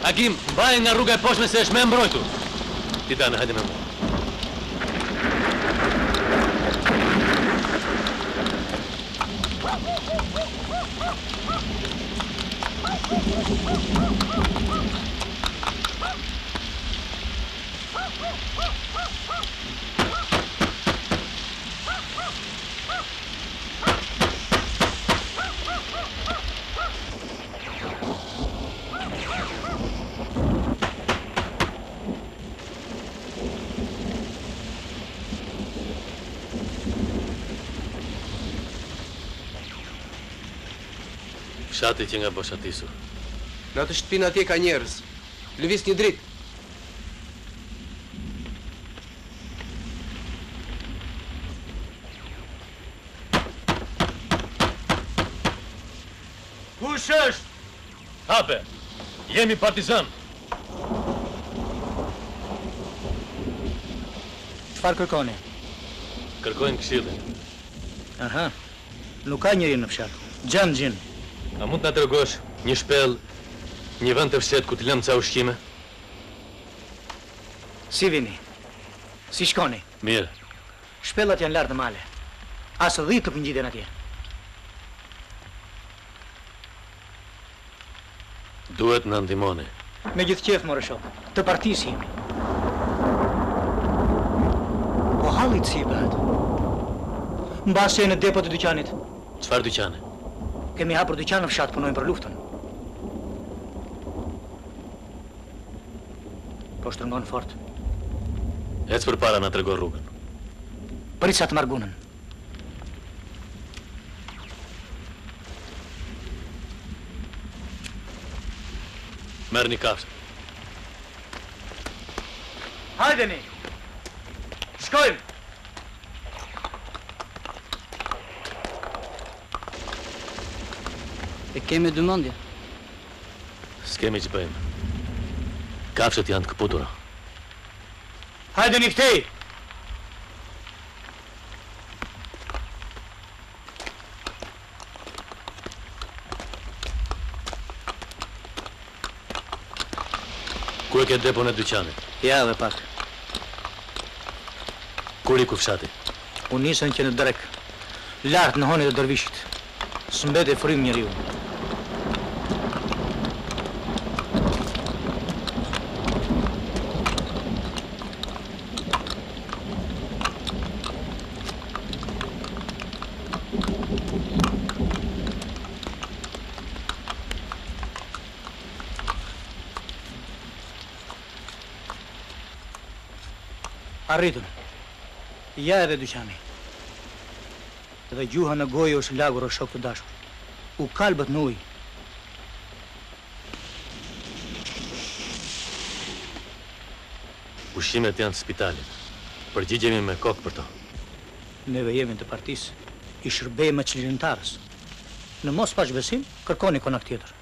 Agim, mbaje nga rruga e poshtme se është më e mbrojtur. Ti Dana, hajde me mua. Fshati qenka boshatisur. Në atë shtëpinë atje ka njerëz. Lëviz një dritë. Kush është? Hape! Jemi partizanë! Çfarë kërkoni? Kërkojmë këshillin. Aha. Nuk ka njeri në fshat. Xhanxhin. A mund të na tregosh një shpellë, një vend të fshehtë ku të lëmë ca ushqime? Si vini? Si shkoni? Mirë. Shpellat janë lart në male. As dhitë nuk ngjiten atje. Duhet na ndihmoni. Me gjithë qejf more shok. Të partisë jemi. Po hallit si i bëhet? Mbase në depo të dyqanit. Çfarë dyqani? Kemi hapur dyqan në fshat, punojmë për luftën. Po shtrëngon fort. Ec përpara na trego rrugën. Prit sa të marr gunën. Merë një kafshë. Hajdeni! Shkojmë! E ke me dy mëndje. S'kemi ç'bëjmë. Kafshët janë të këputura. Hajdeni këtej! Ku e ke depon e dyqanit? Ja, edhe pak. Ku rri ky fshati? U nisën që në drekë. Lart në hanet e dervishit. S'mbeti frymë njeriu. Arritën. Ja edhe dyqani. Edhe gjuha në gojë është lagur o shokë të dashur. U kalbët në ujë. Ushqimet janë të spitalit. Përgjigjemi me kokë për to. Neve jemi të partisë. I shërbejmë çlirimtares. Në mos paç besim, kërkoni konak tjetër.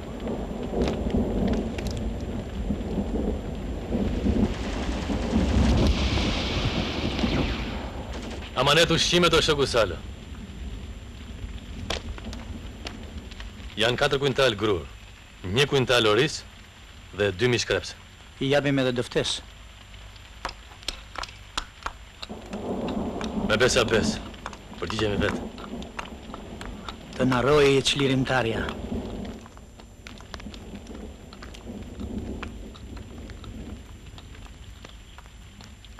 Amanet ushqimet o shoku Salo. Janë katër kuintal grurë, një kuintal oriz dhe dy mijë shkrepse. I japim edhe dëftesë. Me besa-besë, përgjigjemi vetë. Të na rrojë e çlirimtarja.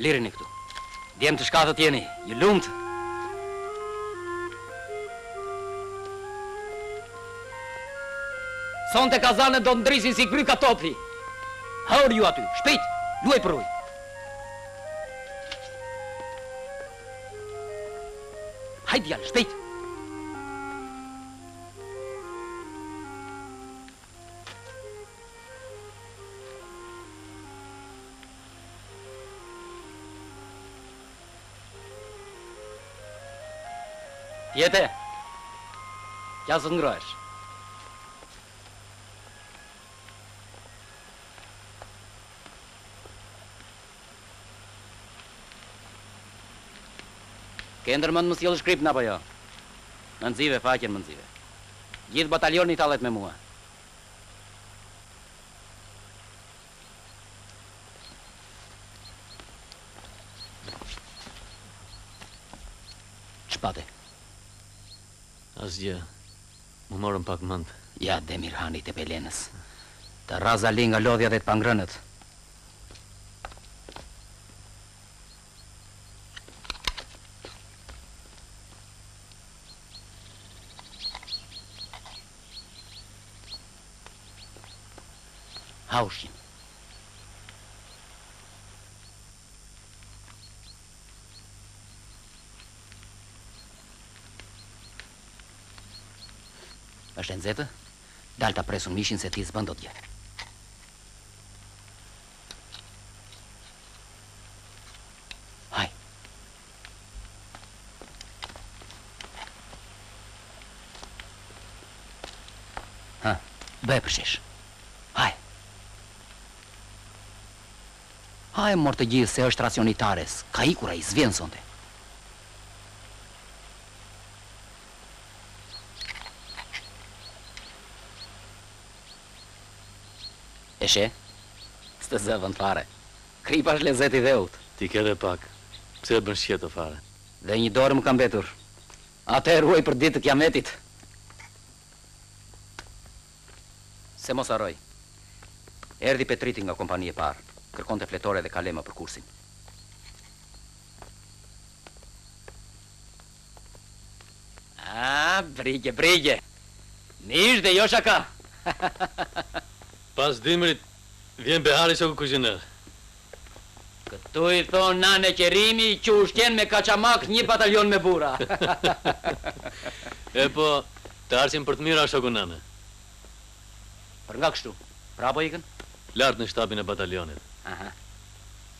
Lërini këtu. Djem të shkathët jeni, ju lumtë! Sonte kazanët do të ndrisin si grykë topi. Haur ju aty, shpejt, luaj për ujë. Hajt djal, shpejt. Jete, ja sa të ngrohesh. Ke ndërmënd më sjell shkrepsen apo jo? Më nxive, faqen më nxive. Gjithë batalioni tallet me mua. Ç'pate? Asgjë. M'u morën pak mendtë. Ja Demirhanit e Pelenës. Të rrëzon Ali nga lodhja dhe të pangrënët. Haushin. Është e nxehtë? Dal ta presim mishin se ti s'bën dot gjë. Ha, bëj përshesh. Haj. Haj mor të gjithë se është racion i Tares. Ka ikur ai, s'vjen sonte. E sheh? S'të zëvën fare. Kripa është lezet i dheut. Ti ke dhe pak. Pse e bën shqeto fare. Dhe një dorë më ka mbetur. Atë e ruaj për ditë të kiametit. Se mos harroj. Erdhi Petriti nga kompani' e parë. Kërkonte fletore dhe kalema për kursin. Aa, brigje, brigje. Mish dhe jo shaka. Pas dimrit. Vjen behari shoku kuzhiner. Këtu i thonë Nane Qerimi që ushqen me kaçamak një bataljon me burra. Epo, të ardhshin për të mira shoku Nane. Për nga kështu? Prapë po ikën? Lart në shtabin e bataljonit. Aha.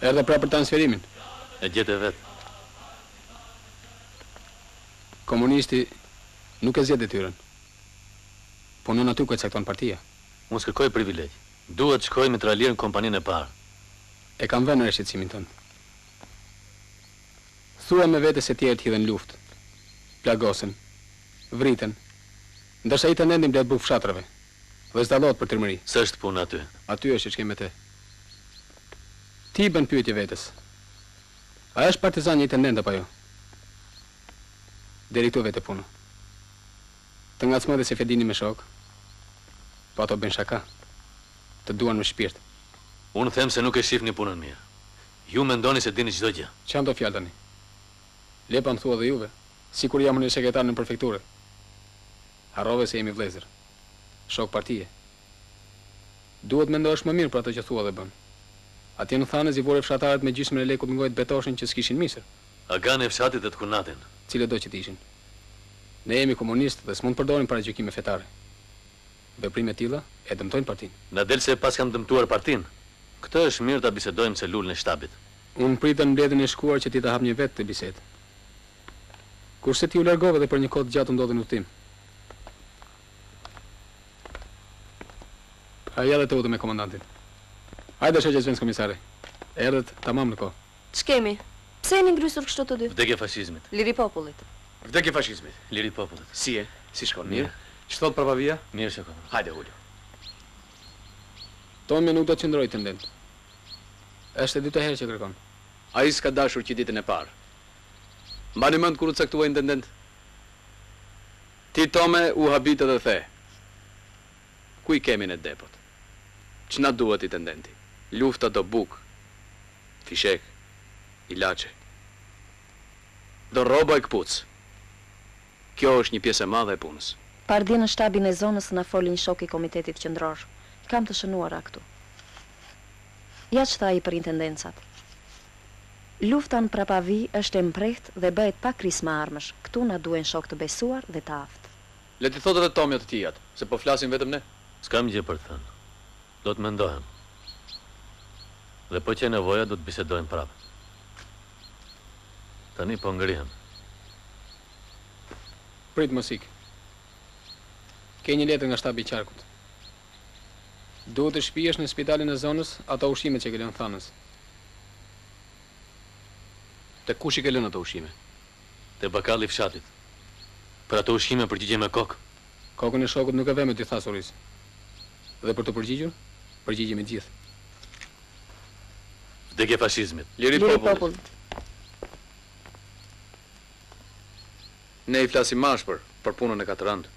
Erdhe prapë për transferimin. E gjete vetë. Komunisti nuk e zgjedh detyrën. Punon aty ku e cakton partia. Unë s'kërkoj privilegj. Dua të shkoj mitraljer në kompaninë e parë. E kam vënë re shqetësimin tënd. Thua me vete se të tjerët hidhen në luftë, plagosen, vriten, ndërsa intendenti mbledh bukë fshatrave. Dhe s'dallohet për trimëri. S'është puna aty. Aty është që ç'ke me të. Ti i bën pyetje vetes. A është partizan një intendent apo jo? Deri këtu vete puna. Të ngacmon dhe Sefedini me shokë, po ato bëjnë shaka. Të duan me shpirt. Unë them se nuk e shifni punën mirë. Ju mendoni se dini çdo gjë. Ç'janë këto fjalë tani. Le pa më thua dhe "juve", sikur jam unë sekretar në prefekturë. Harrove se jemi vllezër. Shokë partie. Duhet të mendohesh më mirë për atë që thua dhe bën. Atje në Thanëz i vure fshatarët me gjysmën e lekut në gojë të betoshin që s'kishin misër. Aganë e fshatit dhe të kunatin. Cilëtdo që të ishin. Ne jemi komunistë dhe s'mund të përdorim paragjykime fetare. Veprime të tilla e dëmtojnë partinë. Na del se e paskam dëmtuar partinë. Këtë është mirë ta bisedojmë në celulën e shtabit. Unë prita në mbledhjen e shkuar që ti ta hapnje vetë këtë bisedë. Kurse ti u largove dhe për një kohë të gjatë u ndodhe në udhëtim. A ja dhe të udhë me komandantin. Hajde o shoqe zëvendëskomisare. Erdhët tamam në kohë. Ç'kemi? Pse jeni ngrysur kështu të dy? Vdekje fashizmit. Liri popullit. Vdekje fashizmit. Liri popullit. Si je? Si shkon? Mirë? Ç'thotë prapavija? Mirë shkon. Hajde ulu. Tomi nuk do të qëndrojë intendent. Është e dyta herë që kërkon. Ai s'ka dashur që ditën e parë. Mbani mend kur u caktua intendent? Ti Tome u habitë dhe the, Ku i kemi ne depot? Ç'na duhet intendenti? Lufta do bukë, fishekë, ilaçe. Do rroba e këpucë. Kjo është një pjesë e madhe e punës. Pardje në shtabin e zonës na foli një shok i Komitetit Qendror. I kam të shënuara këtu. Ja ç'tha ai për intendencat, Lufta në prapavi është e mprehtë dhe bëhet pa krisma armësh, këtu na duhen shokë të besuar dhe të aftë. Le t'i thotë edhe Tomja të tijat, se po flasim vetëm ne. S'kam gjë për të thënë. Do të mendohem. Dhe po qe nevoja do të bisedojmë prapë. Tani po ngrihem. Prit mos ik. Ke një letër nga shtabi i qarkut. Duhet të shpiesh në spitalin e zonës ato ushqimet që ke lënë në Thanëz. Tek kush i ke lënë ato ushqime? Te bakalli i fshatit. Për ato ushqime përgjigjem me kokë. Kokën e shokut nuk e ve me dy thasë oriz. Dhe për t'u përgjigjur, përgjigjemi gjithë. Vdekje fashizmit. Liri popullit. Ne i flasim ashpër, por punën e ka të rëndë.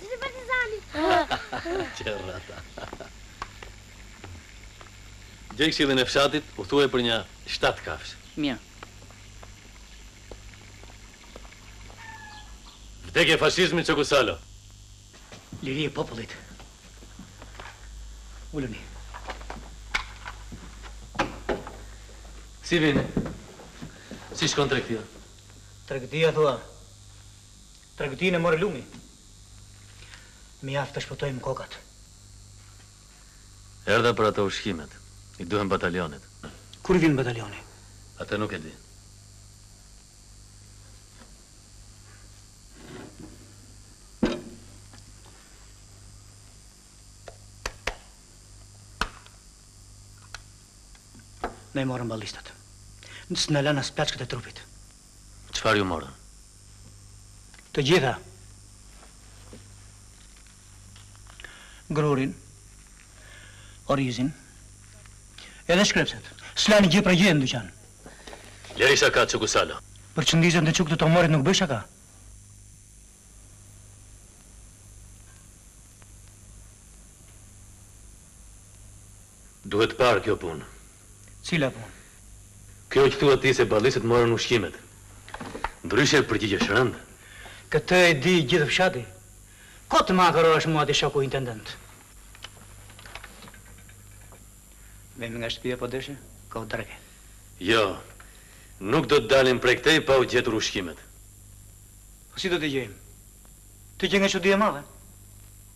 Ishte partizani. Që rrata. Gjej këshillin e fshatit u thuaj për nja shtatë kafshë. Mirë. Vdekje fashizmit, shoku Salo. Liri popullit. Uluni. Si vini? Si shkon tregtia? Tregtia thua. Tregtinë e mori lumi. Mjaft të shpëtojmë kokat. Erdha për ato ushqimet. I duhen batalionit. Kur vjen batalioni? Atë nuk e di. Na i morën ballistat. S'na lanë as plaçkët e trupit. Çfarë ju morën? Të gjitha. Grurin, orizin, edhe shkrepset. S'lanë gjë për gjë në dyqan. Lëri shaka, shoku Salo. Për atë që ndizet në Çuk të Tomorit nuk bëj shaka. Duhet parë kjo punë. Cila punë? Kjo që thua ti se ballistët morën ushqimet. Ndryshe përgjigjesh rëndë. Këtë e di gjithë fshati. Kot më ngatërrohesh mua ti shoku intendent. Vemi nga shtëpia po deshe? Koha drekë. Jo. Nuk do të dalim prej këtej pa u gjetur ushqimet. Po si do t'i gjejmë? Të jetë një çudi e madhe.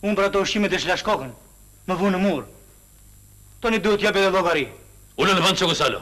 Unë për ato ushqime desh lashë kokën. Më vunë në mur. Tani duhet të jap edhe llogari. Ulu në vend shoku Salo.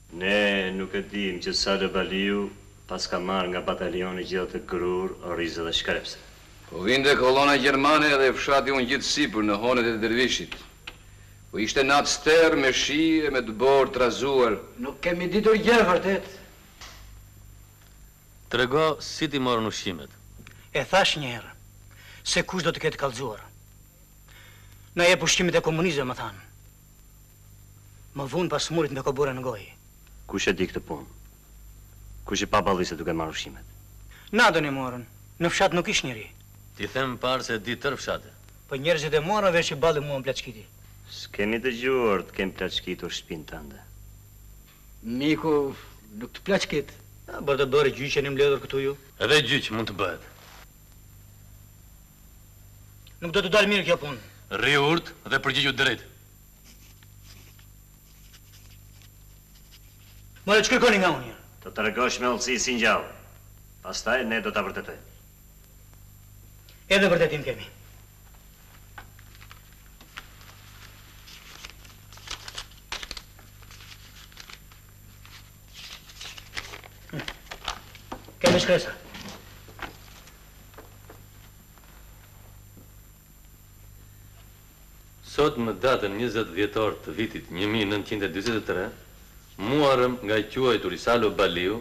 Ne nuk e dimë që Salo Baliu paska marrë nga batalioni gjithë atë grurë, oriz dhe shkrepse. Po vinte kolona gjermane dhe fshati u ngjit sipër në honet e Dervishit. Po ishte natë sterrë me shi e me dëborë trazuar. Nuk kemi ditur gjë vërtet. Trego si t'i morën ushqimet. E thashë një herë, se kush do të ketë kallxuar. Na jep ushqimet e komunistëve më thanë. Më vunë pas murit me koburën në gojë. Kush e di këtë punë? Kush i pa ballistët duke marrë ushqimet? Natën i morën. Në fshat nuk ish njeri. Ti the më parë se e di tërë fshati. Po njerëzit e morën vesh që balli mua më plaçkiti. S'kemi dëgjuar të kenë plaçkitur shpinë tënde. Miku nuk të plaçkit. Por të bërë gjyq jeni mbledhur këtu ju. Edhe gjyq mund të bëhet. Nuk do të dalë mirë kjo punë. Rri urtë dhe përgjigju drejt. More ç'kërkoni nga unë ju? Të tregosh me hollësi si ngjau. Pastaj ne do ta vërtetojmë. Edhe vërtetim kemi. Kemi shkresa. Sot më datën 20 dhjetor të vitit 1943, muarëm nga i quajturi Salo Baliu,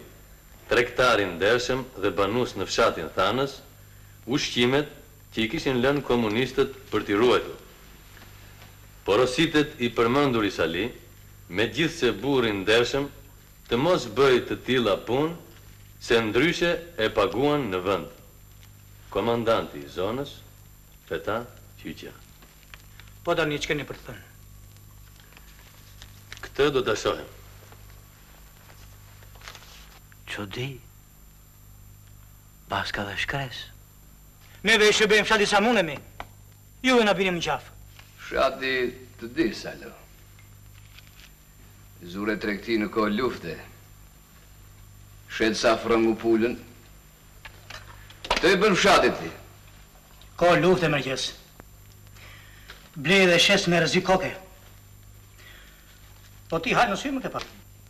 tregtar i ndershëm dhe banues në fshatin Thanës, ushqimet që i kishin lënë komunistët për t'i ruajtur, Porositet i përmenduri Sali, megjithëse burrë i ndershëm, të mos bëjë të tilla punë se ndryshe e paguan në vend. Komandanti i zonës, Feta Qyqja. Po tani ç'keni për të thënë? Këtë do ta shohim. Çudi. Paska dhe shkresë. Neve i shërbejmë fshatit sa munemi. Juve na bini më qafë. Fshati të di Salo. Zure tregti në kohë lufte. Shet sa frëngu pulën. Këto i bën fshatit ti. Kohë lufte mergjes. Blej dhe shes me rrezik koke. Po ti hall në sy më ke pa.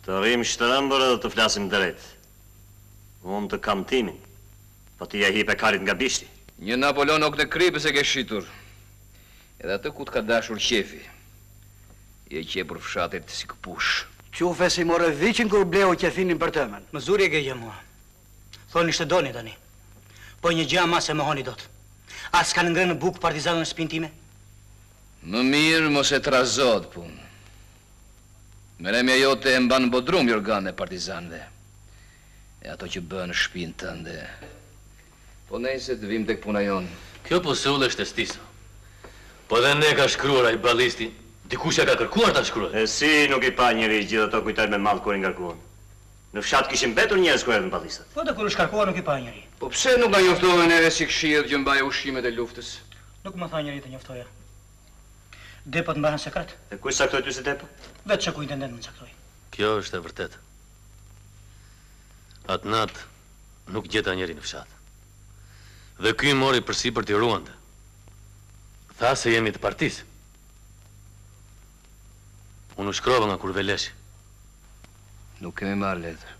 Të rrimë shtrëmbër dhe të flasim drejt. Unë të kam timin, po ti ja hipe kalit nga bishti. Një Napolon okën e kripës e ke shitur. Edhe atë ku të ka dashur qefi. Je qepur fshatit si këpushë. Çufes i more viçin kur bleu qefinin për tëmën. Më zuri e gegjë mua. Thoni ç'të doni tani. Po një gjë ama se mohoni dot. A s'kanë ngrënë bukë partizanë në shpinë time? Më mirë mos e trazo atë punë. Meremja jote e mban bodrum jorganë e partizanëve e ato që bëhen në shpinë tënde. Po nejse të vijmë tek puna jonë. Kjo pusullë është e stisur. Po dhe në e ka shkruar ai ballisti, dikush ja ka kërkuar ta shkruaj. E si nuk i pa njeri gjithë ato kuintalë me mall kur i ngarkuan. Në fshat kishin mbetur njerëz kur erdhën ballistat. Po dhe kur u shkarkuan nuk i pa njeri. Po pse nuk na njoftove neve si këshill që mbaje ushqimet e luftës. Nuk më tha njeri të njoftoja. Depot mbahen sekret. Dhe kush të caktoi ty si depo? Vetë shoku intendent më caktoi. Kjo është e vërtetë. Atë natë nuk gjeta njeri në fshat. Dhe ky mori përsipër t'i ruante. Tha se jemi të partisë. Unë ju shkrova nga Kurveleshi. Nuk kemi marrë letër.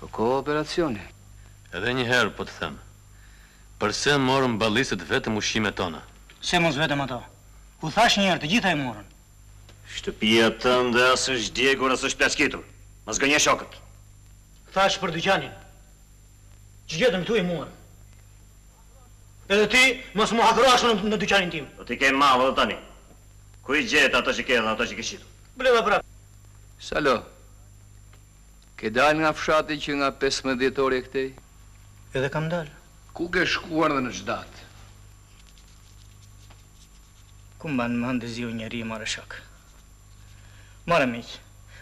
Po kohë operacioni. Edhe një herë po të them. Përse morën ballistët vetëm ushqimet tona? Se mos vetëm ato? Ju thashë një herë, të gjitha i morën. Shtëpia tënde as është djegur as është plaçkitur. Mos gënjeni shokët. Thashë për dyqanin. Ç'gjetën këtu i morën. Edhe ti mos m'u hakërro ashtu në dyqanin tim. Po ti ke mall edhe tani. Ku i gjete ato që ke dhe ato që ke shitur? Bleva prapë. Salo. Ke dalë nga fshati që nga pesëmbëdhjetë dhjetor e këtej? Edhe kam dalë. Ku ke shkuar dhe në ç'datë? Ku mban mendje njeri more shok. More miq,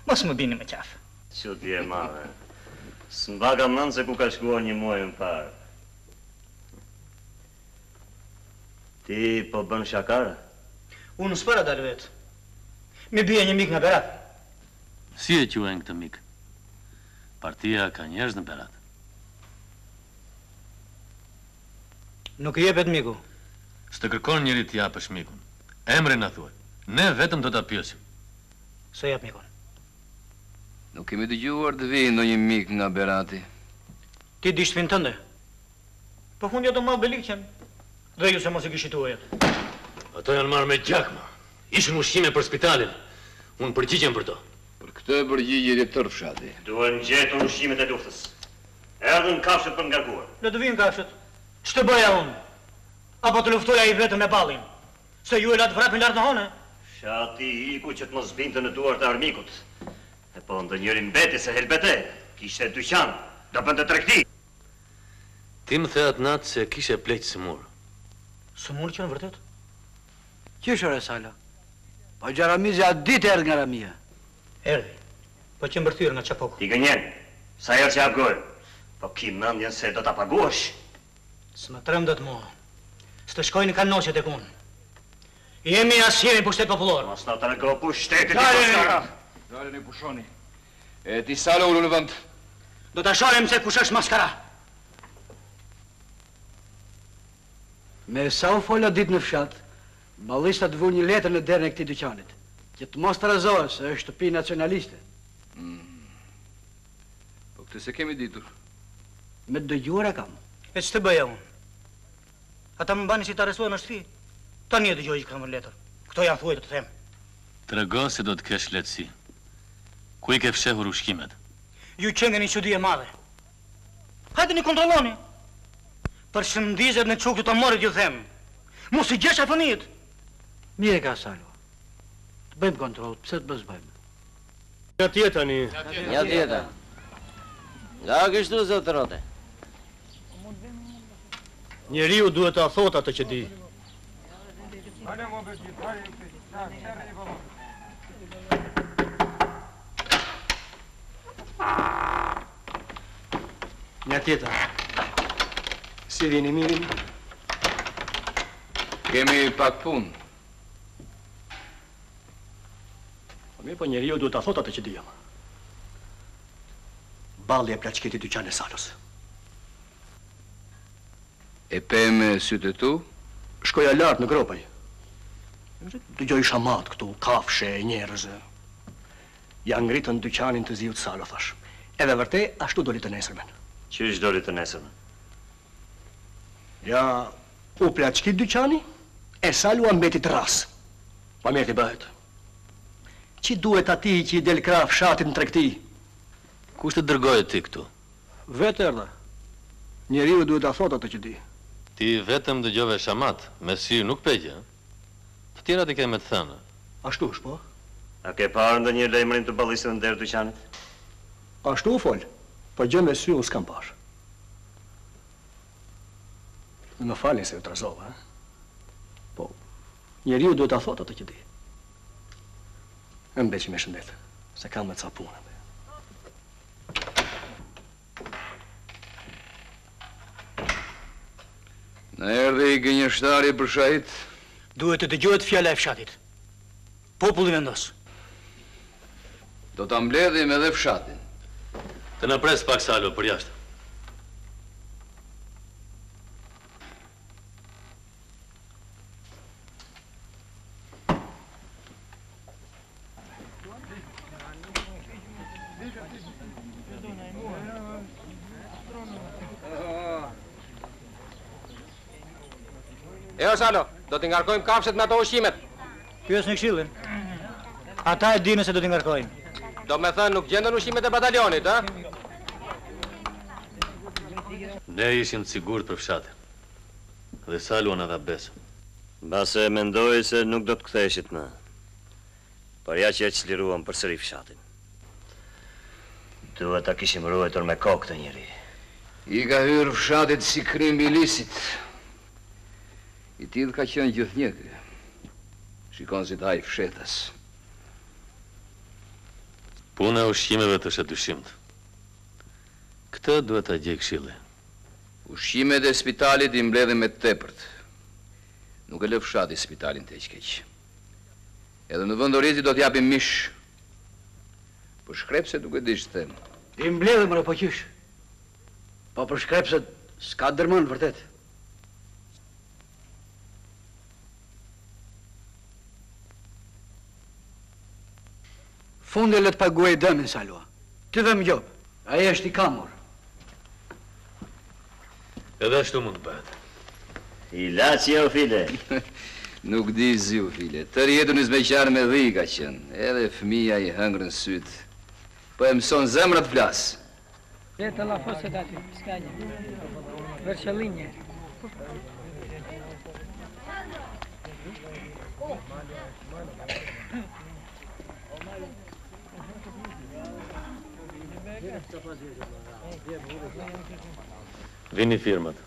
mos më bini më qafë. Çudi e madhe. S'mbaka mend se ku ka shkuar një muaj më parë. Ti po bën shakara? Unë s'para dal vetë. M'i bie një mik nga Berat. Si e quajnë këtë mik? Partia ka njerëz në Berat. Nuk i jepet miku. S'të kërkon njeri ta japësh mikun. Emrin na thuaj. Ne vetëm do ta pyesim. S'e jap mikun. Nuk kemi dëgjuar të vijë ndonjë mik nga Berati. Ti di shtëpinë tënde? Po fundja ato mall beylik qenë. Dhe ju se mos i kishit tuajat. Ato janë marrë me gjak, mo. Ishin ushqime për spitalin. Unë përgjigjem për to. Për këtë përgjigjet dhe tërë fshati. Duhen gjetur ushqimet e luftës. Erdhën kafshët për të ngarkuar. Le të vijnë kafshët. Ç'të bëja unë? Apo të luftoja vetëm me ballin? Se ju e latë frymën lart në hone? Fshati iku që të mos binte në duart e armikut. Epo, ndonjëri mbeti se helbete kishte dyqan, do bënte tregti. Ti më the atë natë se kishe pleqtë sëmurë. Sëmurë qenë vërtet. Qysh ore Salo? Po xha Ramizi atë ditë erdh nga Ramia. Erdhi. Po qe mbërthyer nga çapoku. Ti gënjen sa herë që hap gojë. Po ki mendjen se do ta paguash? S'më tremb dot mua. S'të shkojnë kanosjet tek unë. Jemi a s'jemi pushtet popullor. Mos na trego pushtetin ti maskara. Daleni e pushoni. E ti Salo ulu në vend. Do ta shohim se kush është maskara. Me sa u fol ato ditë në fshat, ballistat vunë një letër në derën e këtij dyqanit, që të mos trazohet se është shtëpi nacionaliste. Po këtë s'e kemi ditur. Me të dëgjuar e kam. E ç'të bëja unë? Ata më mbanin si të arrestuar në shtëpi. Tani e dëgjoj që kanë vënë letër. Këto janë thuaj të të thëm. Trego se do të kesh lehtësi. Ku i ke fshehur ushqimet? Ju qenkeni çudi e madhe. Hajdeni kontrolloni. Për shëndet të çupës së motrës ju them. Mu si gjesha fëmijët. Mire ka salu. Të bëjmë kontrol, pse të bëzë bëjmë. Nga tjeta një. Nga tjeta. Nga kështu zot rote. Njeriu duhet ta thotë atë që di. Hale më bëzë gjithë, hale më bëzë gjithë, hale më bëzë gjithë, hale më Nga tjetra, si vini, mirë? Kemi pak punë. Po mirë, po njeriu duhet ta thotë atë që di, ja. Balli e plaçkiti dyqan e Salos. E pe me sytë e tu? Shkoja lart në Gropaj. Dëgjoj shamatë këtu, kafshe e njerëz. Ia ngritën dyqanin të ziut Salo, thashë. Edhe vërtet ashtu doli të nesërmen. Qysh doli të nesërmen? Ja u plaçkit dyqani e Salua mbeti rrasë. Pa mirë t'i bëhet. Ç'i duhet atij që i del krah fshatit në tregti? Kush të dërgoi ty këtu? Vetë erdha. Njeriu duhet ta thotë atë që di. Ti vetëm dëgjove shamatë, me sy nuk pe gjë, ëh? Të tjerat i ke me të thëna. Ashtu është, po. A ke parë ndonjë lajmërim të ballistëve në derë të dyqanit? Ashtu u fol, po gjë me sy unë s'kam parë. Dhe më falni se ju trazova, ëh. Po, njeriu duhet ta thotë atë që di. E mbeçi me shëndet, se kam edhe ca punë. Na erdhi gënjeshtari për shahit. Duhet të dëgjohet fjala e fshatit. Populli vendos. Do ta mbledhim edhe fshatin. Të na presë pak Salo, përjashta. E o Salo, do t'i ngarkojmë kafshët me ato ushqimet. Pyes në këshillin. Ata e dinë se do t'i ngarkojmë. Do me thënë nuk gjendën ushqimet e batalionit, hë? Ne ishim të sigurt për fshatin. Dhe Salua na dha besë. Mbase mendoi se nuk do të ktheheshit më. Por ja që e çliruam përsëri fshatin. Duhet ta kishim ruajtur me kohë këtë njeri. I ka hyrë fshatit si krimb i lisit. I tillë ka qenë gjithnjë ky. Shikon si të hajë fshehtas. Puna e ushqimeve është e dyshimtë. Këtë duhet ta gjejë këshilli. Ushqimet e spitalit i mbledhim me tepërt. Nuk e lë fshati spitalin të heqë keq. Edhe në vend orizi do të japim mish. Për shkrepse nuk e di ç'të them. I mbledhim ore po qysh. Po për shkrepse s'ka dërman vërtet. Fundja le të paguajë dëmin Salua. T'i vemë gjobë. Ai është i kamur. Edhe ashtu mund të bëhet. I laçi, o File. Nuk di zi, o File. Tërë jetën hyzmeqar me dhi ka qenë. Edhe fëmija i hëngrën sytë. Po e mëson zemra të flasë. Le të lafoset aty, s'ka gjë. Vërshëllinje. Vini firmat.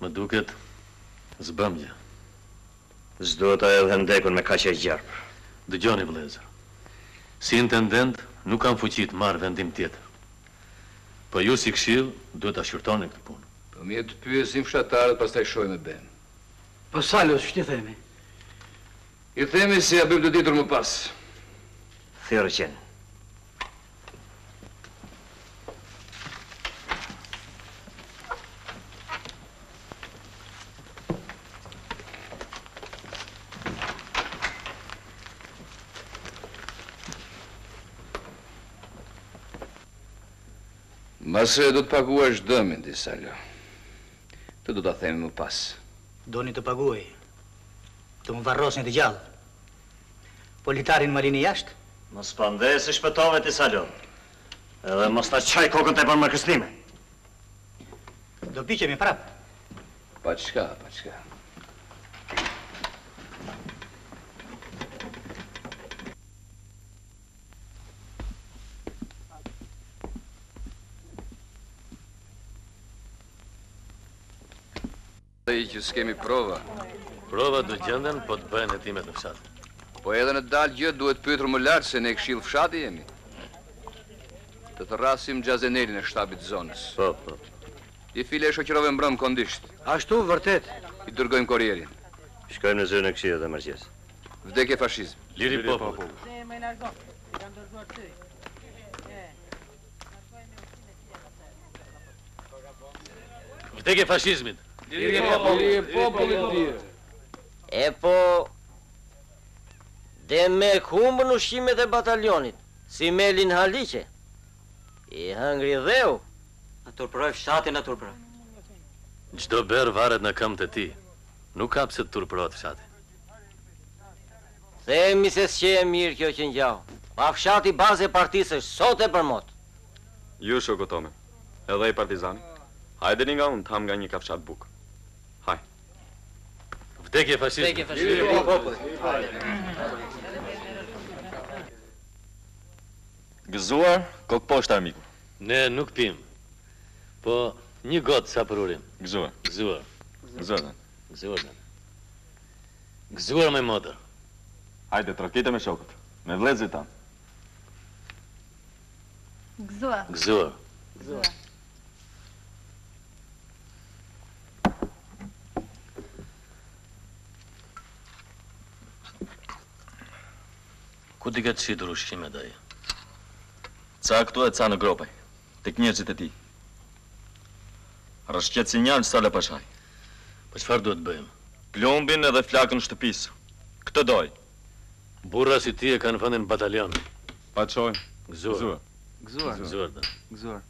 Më duket, s'bëm gjë. S'do ta hedhë hendekun me kaqë gjarpër. Dëgjoni vëllezër. Si intendent nuk kam fuqi të marr vendim tjetër. Po ju si këshill duhet ta shqyrtoni këtë punë. Po mirë të pyesim fshatarët pastaj shohim e bëjmë. Po Salos ç't'i themi? I themi se ia bëjmë të ditur më pas. Thërreni. Mbase do të paguash dëmin ti, Salo. Të do ta themi më pas. Doni të paguaj? Të më varrosni të gjallë. Po litarin ma lini jashtë? Mos pandeh se shpëtove ti Salo. Edhe mos ta çaj kokën tepër me kërcënime. Do piqemi prap. Pa çka, pa çka. Dhe i që s'kemi prova. Provat do gjënden po të bëhen hetimet në fshat. Po edhe në dalë gjë duhet pyetur më lartë se ne këshill fshati jemi. Të thërrasim gjeneralin e shtabit të zonës. Po, po. I file e shoqërove mbrëm kondisht. Ashtu, vërtet. I dërgojmë korrierin. Shkojmë në zyrën e këshillit dhe mërgjes. Vdekje fashizmit. Liri popullit. Dhe me larzon. I kanë dëgjuar ty. Vdekje fashizmit. Liri popullit të lirë. E po edhe humbën ushqimet e batalionit, si me linhaliqe. I hëngri dheu. Na turpëroi fshati na turpëroi. Çdo berr varet në këmbë të tij. Nuk ka pse të turpërohet fshati. Themi se s'qe e mirë kjo që ngjau. Pa fshati bazë e partisë është sot e për mot. Ju shoku Tome. Edhe i Partizani? Hajdeni nga unë të hamë nga një kafshatë bukë. Haj. Vdekje fashizmit. Vdekje fashizmit. Gëzuar, kokë poshtë armiku. Ne nuk pimë. Po një gotë sa për urim. Gëzuar. Gëzuar. Gëzuar. Gëzuar. Gëzuar me motër. Hajde trokite me shokët. Me vëllezërit tanë. Gëzuar. Gëzuar. Gëzuar. Ku t'i ketë shitur ushqimet ai? Ca këtu e ca në Gropaj. Tek njerëzit e tij. Rrëshqet si ngjalë Sala Pashaj. Po çfarë duhet të bëjmë? Plumbin edhe flakën shtëpisë. Këtë do. Burra si ti e kanë vendin në batalion. Pa çoje. Gëzuar. Gëzuar. Gëzuar të. Gëzuar.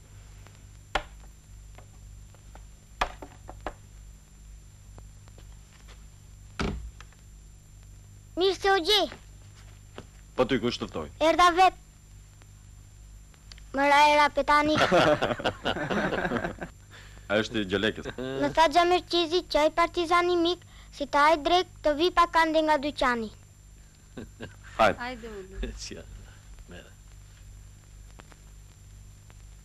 Mirë se u gjej. Po ty kush të ftoi? Erdha vetë. Më ra era petani. Ai është i Gjolekës. Më tha Xhamir Qezi që ai partizani mik, si të hajë drekë, të vijë pa kande nga dyqani. Hajde. Hajde uluni. Eja. Merre.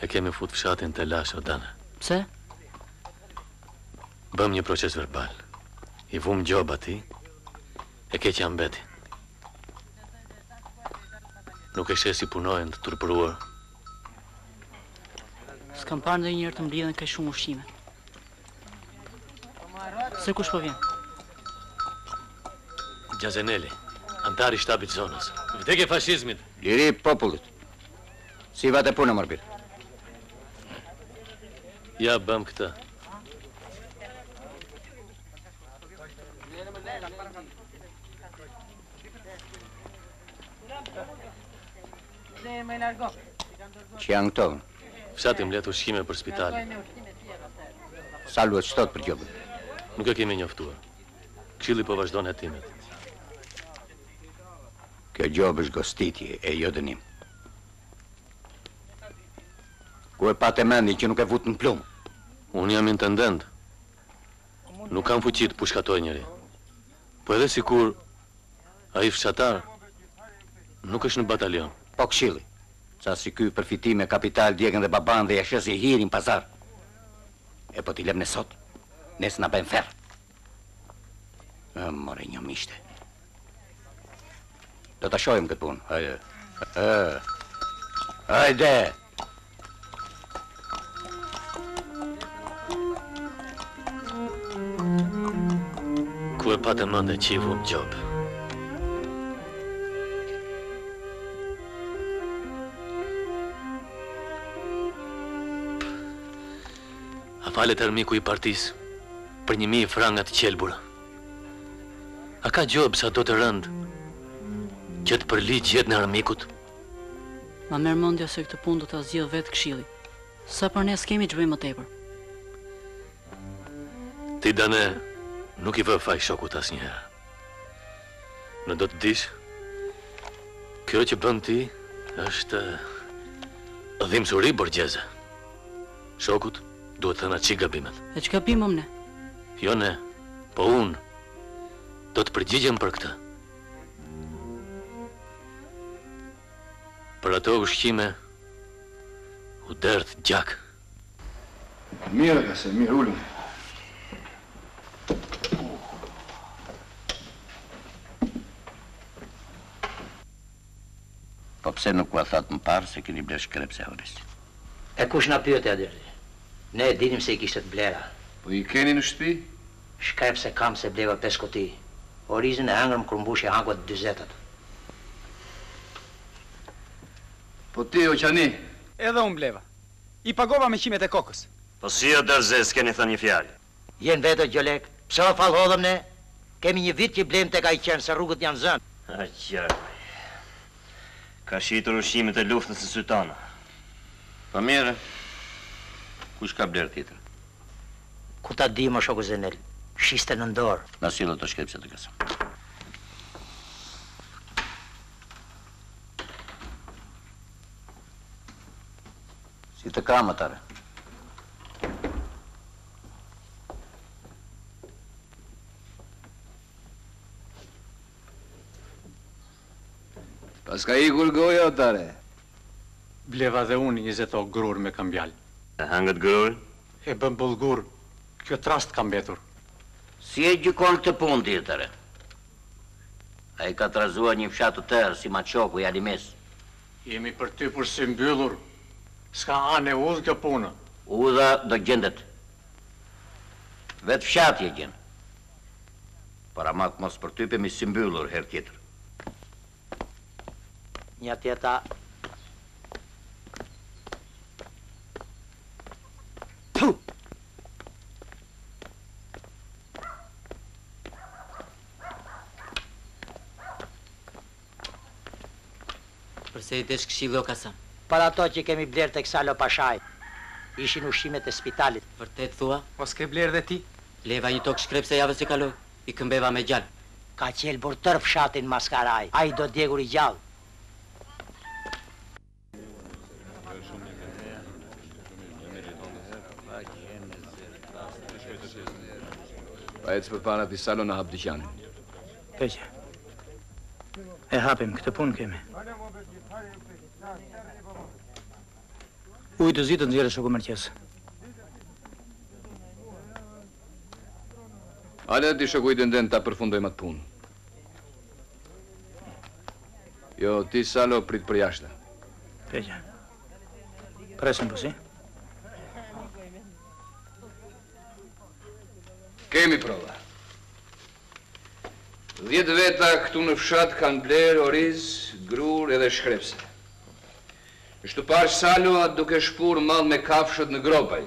E kemi fut fshatin të lash o dana Pse? Bëm një proces verbal I vum gjoba ti E ke që mbeti Nuk e shë si punojnë të turpëruar S'kam parë ndonjëherë të mblidhen kaq shumë ushqime Shi kush po vjen? Gjazeneli, anëtar i shtabit të zonës. Vdekje fashizmit! Liri popullit. Si vate puna, mor bir? Ja bëm këtë. Ç'janë këto? Fshati mbledh ushqime për spitalin. Salua, ç'thotë për gjobën? Nuk e kemi njoftuar. Këshilli po vazhdon hetimet. Kjo gjobë është gosti e jo dënim. Ku e pate mendin që nuk e vutë në plumb? Unë jam intendent. Nuk kam fuqi të pushkatoj njeri. Po edhe sikur ai fshatar nuk është në batalion. Po këshilli? Ca si ky për fitime kapital djegin dhe babanë dhe ja shesin hirin pazar. E po t'i lëmë ne sot, nesër na bëjnë ferr. Ë more një miqtë. Do ta shohim këtë punë. Hajde. Hajde. Ku e pate mendjen që i vure gjobë? A falet armiku i partis për një mijë franga të qelbura? A ka gjobë sado të rëndë që të përligjë gjestin e armikut? Ma merr mëndja se këtë punë do ta zgjidhë vetë këshilli. Sa për ne s'kemi ç'bëjmë më tepër. Ti Dane nuk i vë faj shokut asnjëherë. Në do të dish, kjo që bën ti është dhimbsuri borgjeze. Shokut duhet thënë açik gabimet. E ç'gabim bëmë ne? Jo ne, po unë do të përgjigjem për këtë. Për ato ushqime u derdh gjak. Mirë Kase mirë uluni. Po pse nuk ua thatë më parë se keni blerë shkrepse horrit? E kush na pyeti atëherë? Ne e dinim se i kishit të blera. Po i keni në shtëpi? Shkrepse kam se bleva pesë kuti. Orizin e hëngrëm kur mbushi ankot dyzetat. Po ti o qani? Edhe unë bleva. I pagova me qimet e kokës. Po si o derëzez s'keni thënë një fjalë. Jemi vetë o Gjolek, pse ua fal hodhëm ne? Kemi një vit që blejmë tek ai qen se rrugët janë zënë. O gjarpri. Ka shitur ushqimet e luftës në sytë tona. Po mirë. Kush ka blerë tjetër? Ku ta dijmë o shoku Zenel, shiste nën dorë. Na sjell ato shkrepset e kësaj. Si të kam o Tare. Paska ikur goja o Tare. Bleva dhe unë njëzet okë grurë me kambial. E hëngrët grurin? E bëm bullgur, kjo trastë ka mbetur. Si e gjykon këtë punë ti o Tare? Ai ka trazuar një fshat të tërë si Maçoku i Alimisë. Jemi përtypur symbyllur, s'ka anë e udhë kjo punë. Udha do gjendet. Vetë fshati e gjen. Por ama të mos përtypemi symbyllur herë tjetër. Një e drejta. Thuaj! Përse i desh këshilli o Kasem? Për ato që kemi blerë tek Salo Pashaj, ishin ushqimet e spitalit. Vërtet thua? Mos ke blerë dhe ti? Bleva një tok shkrepse javës që kaloi, i këmbeva me gjalpë. Ka qelbur tërë fshatin maskarai, ai do djegur i gjallë! Pa ec përpara ti Salo na hap dyqanin. Peqe. E hapim, këtë punë kemi. Ujë të zi të nxjerrë shoku mërqes. Hajde ti shoku i dënden ta përfundojmë atë punë. Jo, ti Salo prit përjashta. Peqe. Presim posi? Kemi prova. Dhjetë veta këtu në fshat kanë blerë oriz, grurë edhe shkrepse. Është parë Salua duke shpënë mall me kafshët në Gropaj.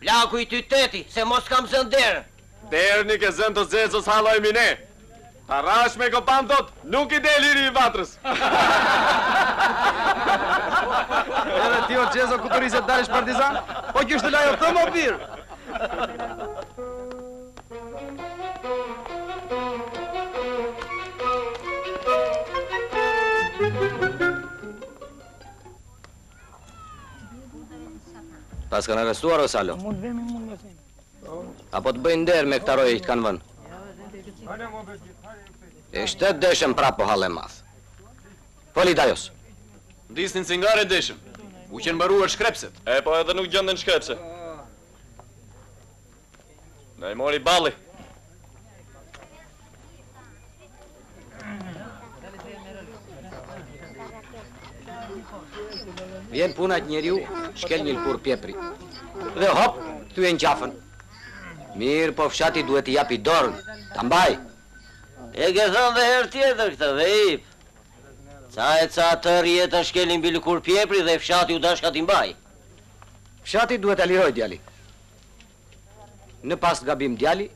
Plaç ti, ty teti, se mos kam zënë derën. Derën i ke zënë të zezës halo Emine. T'a rrash me kopan dot, nuk i del hiri i vatrës. Edhe ti o Xhezo kuturise dalësh partizan? Po kështu dajo thomë o bir. Pa s'kanë arrestuar o Salo? Apo të bëjnë nder me këta roje që të kanë vënë? Erdhe prapë po halë e madhe. Foli dajos. Ndiznim një cigare deshëm. U qenë mbaruar shkrepset. E po edhe nuk gjenden shkrepse. Na i mori balli. Vjen puna që njeriu, shkel një lëkurë pjepri. Dhe hop, thyen qafën. Mirë, po fshati duhet t'i japë dorën, ta mbajë. E ke thënë dhe herë tjetër këtë, Veip. Ca e ca të rejtë shkelin mbi lëkurë pjepri dhe fshati u dashka t'i mbajë. Fshati duhet ta lirojë djalin. Në pastë gabim djali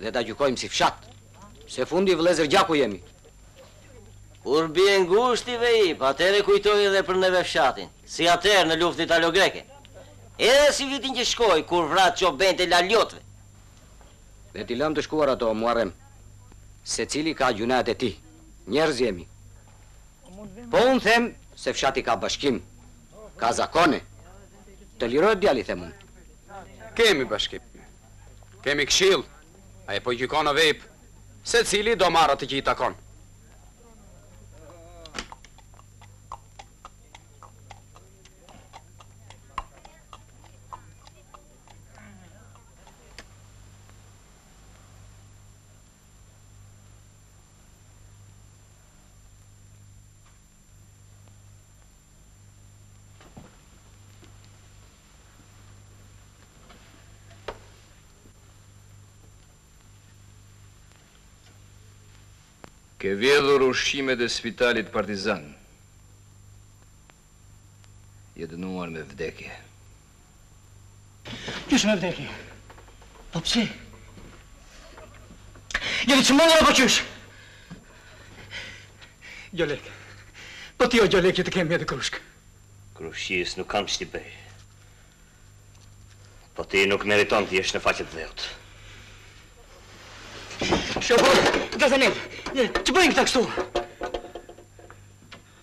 le ta gjykojmë si fshat. Se fundi vëllezër gjaku jemi. Kur bie ngushti Veip, atëherë kujtohe dhe për neve fshatin, si atëherë në luftën italo-greke. Edhe si vitin që shkoi, kur vratë çobenjtë e lalotëve. Le t'i lëmë të shkuar ato, o Muharrem. Secili ka gjunahet e tij. Njerëz jemi. Po unë them se fshati ka bashkim. Ka zakone. Të lirohet djali, them unë. Kemi bashkim. Kemi këshill. Ai po gjykon o Veip. Secili do marrë atë që i takon. Ke vjedhur ushqimet e spitalit partizan. Je dënuar me vdekje. Qysh me vdekje? Po pse? Qenkeni çmendur apo qysh? Gjolek, po ti o Gjolek që të kemi edhe krushk. Krushqis nuk kam ç't'i bëj. Po ti nuk meriton të jesh në faqe të dheut. Shëpër, gazanel, ç'bëjnë këta kështu?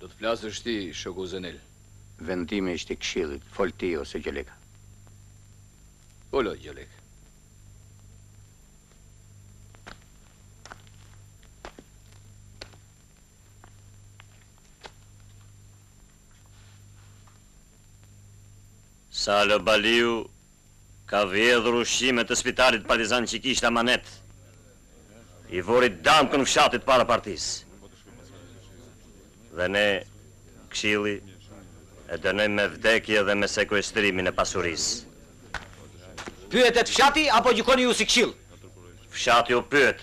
Do të flasësh ti, shoku Zenel. Vendimi është i këshillit, fol ti ose Gjolek. Fol o Gjolek. Salo Baliu ka vjedhur ushqimet e spitalit partizan që i kishte amanet, i vuri damkën fshatit para partisë. Dhe ne, këshilli, e dënojmë me vdekje dhe me sekuestrimin e pasurisë. Pyetet fshati apo gjykoni ju si këshill? Fshati u pyet.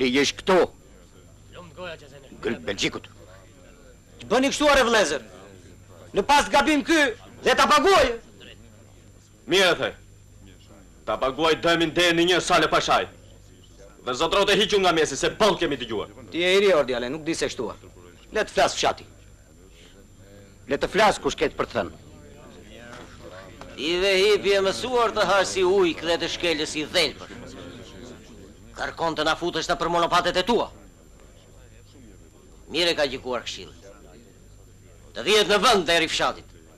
Ligjesh këtu. Lumtë goja Zenel. Gryk Belgjikut. Të bëni kështu ore vëllezër. Në pastë gabim ky dhe ta paguajë. Mirë e the. Ta paguajë dëmin deri në një Salo pashai. Dhe zotrote hiqu nga mesi se boll kemi dëgjuar. Ti je i ri or djale, nuk di se ç'thua. Le të flasë fshati. Le të flasë kush ketë për të thënë. Ti Vehip je mësuar të hash si ujk dhe të shkelësh si dhelpër. Kërkon të na futësh nëpër monopatet e tua. Mirë ka gjykuar këshilli. Të vihet në vënd nderi i fshatit.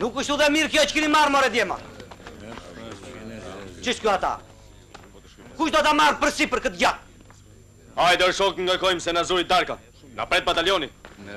Nuk është udhë e mirë kjo që kini marrë more djema. Ç'është kjo hata? Kush do të marrë përsipër këtë gjak? Hajdeni shokë të ngarkojmë se na zuri darka. Na pret batalioni. Në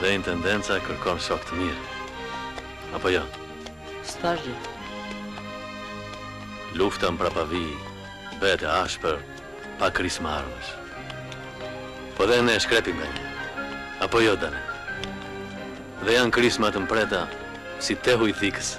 Dhe intendenca kërkon shokë të mirë. Apo jo? S'thashë gjë. Lufta në prapavijë bëhet e ashpër pa krisma armësh. Po dhe ne shkrepim me një. Apo jo, Dane? Dhe janë krisma të mprehta si tehu i thikës.